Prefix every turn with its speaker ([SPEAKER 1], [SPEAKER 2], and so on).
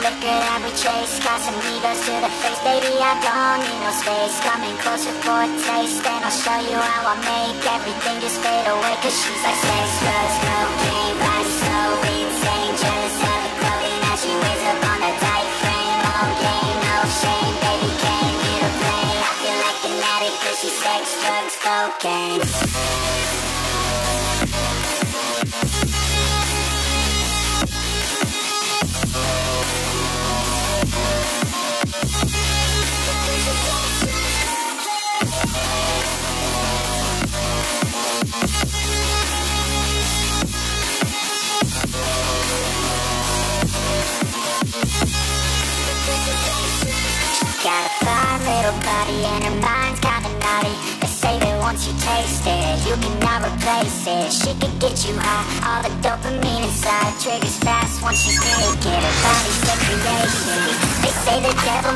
[SPEAKER 1] liquor that we chase Got some egos to the face. Baby, I don't need no space. Coming closer for a taste And I'll show you how I make everything just fade away Cause she's like sex, drugs, cocaine Body so insane Jealous of the clothing that she wears up on a tight frame. On game, no shame Baby, here to play. I feel like an addict Cause she's sex, drugs, cocaine Got a fine little body and her mind's kinda naughty. They say that once you taste it, you cannot replace it. She could get you high, all the dopamine inside Triggers fast once she's naked, her body's the creation They say the devil